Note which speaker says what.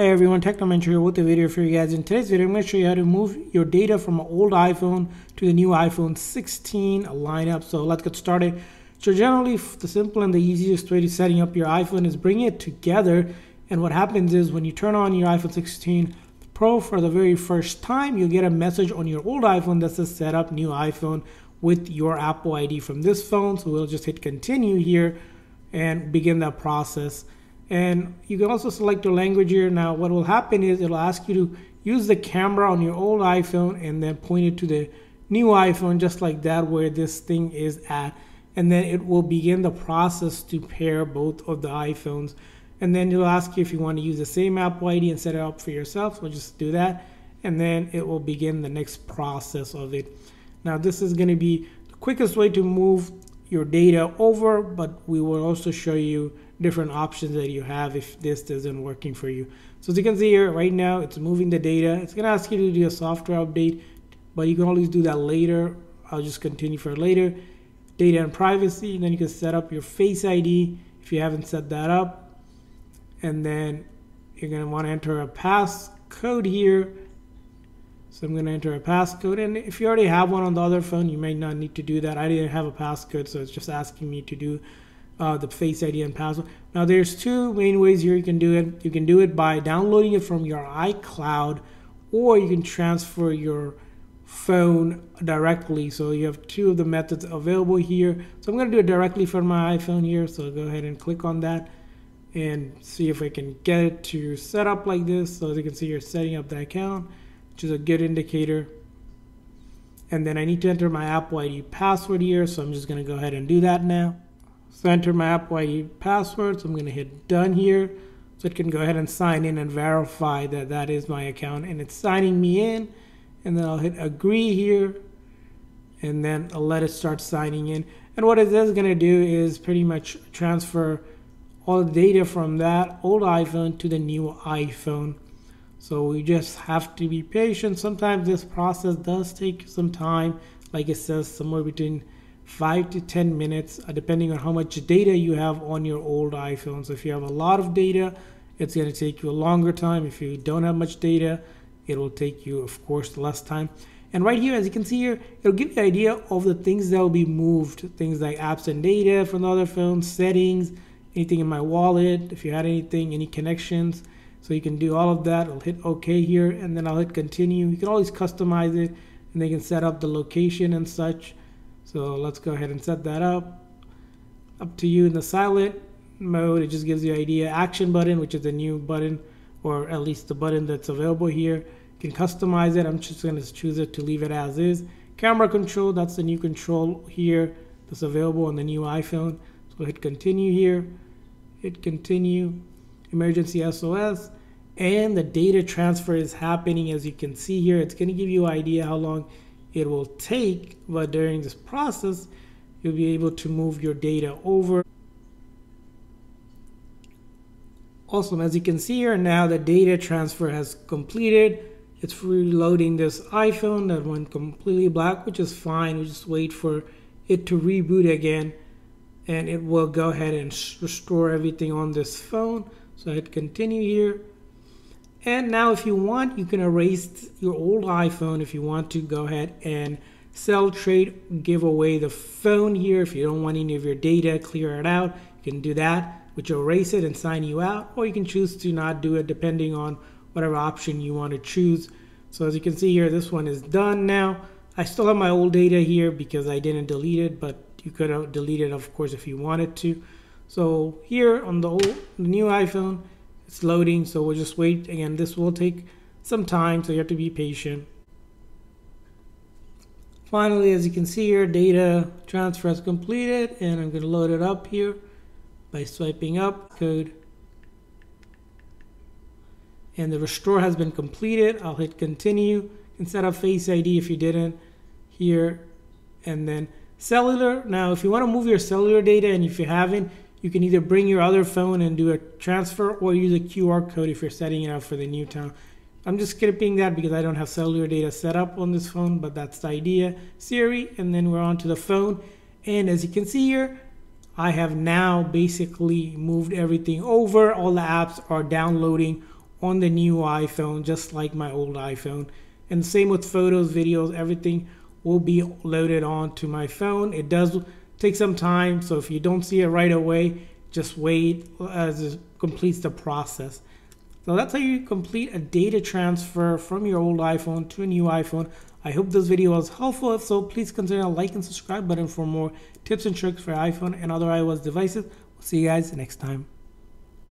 Speaker 1: Hey everyone, Technomentary here with a video for you guys. In today's video, I'm going to show you how to move your data from an old iPhone to the new iPhone 16 lineup. So let's get started. So generally, the simple and the easiest way to setting up your iPhone is bringing it together. And what happens is when you turn on your iPhone 16 Pro for the very first time, you'll get a message on your old iPhone that says set up new iPhone with your Apple ID from this phone. So we'll just hit continue here and begin that process. And you can also select your language here. Now, what will happen is it'll ask you to use the camera on your old iPhone and then point it to the new iPhone just like that where this thing is at. And then it will begin the process to pair both of the iPhones. And then it'll ask you if you want to use the same Apple ID and set it up for yourself. So just do that. And then it will begin the next process of it. Now, this is going to be the quickest way to move your data over, but we will also show you different options that you have if this isn't working for you. So as you can see here, right now it's moving the data. It's gonna ask you to do a software update, but you can always do that later. I'll just continue for later. Data and privacy, and then you can set up your Face ID if you haven't set that up. And then you're gonna wanna enter a passcode here so I'm going to enter a passcode. And if you already have one on the other phone, you may not need to do that. I didn't have a passcode, so it's just asking me to do uh, the Face ID and password. Now there's two main ways here you can do it. You can do it by downloading it from your iCloud, or you can transfer your phone directly. So you have two of the methods available here. So I'm going to do it directly from my iPhone here. So go ahead and click on that and see if I can get it to set up like this. So as you can see, you're setting up the account which is a good indicator. And then I need to enter my Apple ID password here, so I'm just going to go ahead and do that now. So enter my Apple password, so I'm going to hit done here. So it can go ahead and sign in and verify that that is my account and it's signing me in. And then I'll hit agree here and then I'll let it start signing in. And what it is going to do is pretty much transfer all the data from that old iPhone to the new iPhone. So we just have to be patient. Sometimes this process does take some time, like it says, somewhere between five to 10 minutes, uh, depending on how much data you have on your old iPhone. So if you have a lot of data, it's going to take you a longer time. If you don't have much data, it will take you, of course, less time. And right here, as you can see here, it'll give you idea of the things that will be moved. Things like apps and data from the other phone, settings, anything in my wallet, if you had anything, any connections. So you can do all of that. I'll hit OK here and then I'll hit continue. You can always customize it and they can set up the location and such. So let's go ahead and set that up. Up to you in the silent mode. It just gives you idea. Action button, which is a new button or at least the button that's available here. You can customize it. I'm just going to choose it to leave it as is. Camera control, that's the new control here that's available on the new iPhone. So hit continue here. Hit continue emergency SOS, and the data transfer is happening as you can see here. It's going to give you idea how long it will take, but during this process, you'll be able to move your data over. Awesome, as you can see here now, the data transfer has completed. It's reloading this iPhone that went completely black, which is fine. We just wait for it to reboot again and it will go ahead and restore everything on this phone. So hit continue here. And now if you want, you can erase your old iPhone if you want to go ahead and sell, trade, give away the phone here. If you don't want any of your data, clear it out. You can do that, which will erase it and sign you out. Or you can choose to not do it depending on whatever option you want to choose. So as you can see here, this one is done now. I still have my old data here because I didn't delete it, but you could have deleted it, of course, if you wanted to. So here on the old, the new iPhone, it's loading. So we'll just wait. Again, this will take some time, so you have to be patient. Finally, as you can see here, data transfer is completed, and I'm going to load it up here by swiping up code. And the restore has been completed. I'll hit continue. Set up Face ID if you didn't here, and then cellular. Now, if you want to move your cellular data, and if you haven't, you can either bring your other phone and do a transfer or use a QR code if you're setting it up for the new town. I'm just skipping that because I don't have cellular data set up on this phone, but that's the idea. Siri, and then we're on to the phone. And as you can see here, I have now basically moved everything over. All the apps are downloading on the new iPhone, just like my old iPhone. And same with photos, videos, everything will be loaded onto my phone. It does take some time, so if you don't see it right away, just wait uh, as it completes the process. So that's how you complete a data transfer from your old iPhone to a new iPhone. I hope this video was helpful. If so, please consider a like and subscribe button for more tips and tricks for iPhone and other iOS devices. We'll see you guys next time.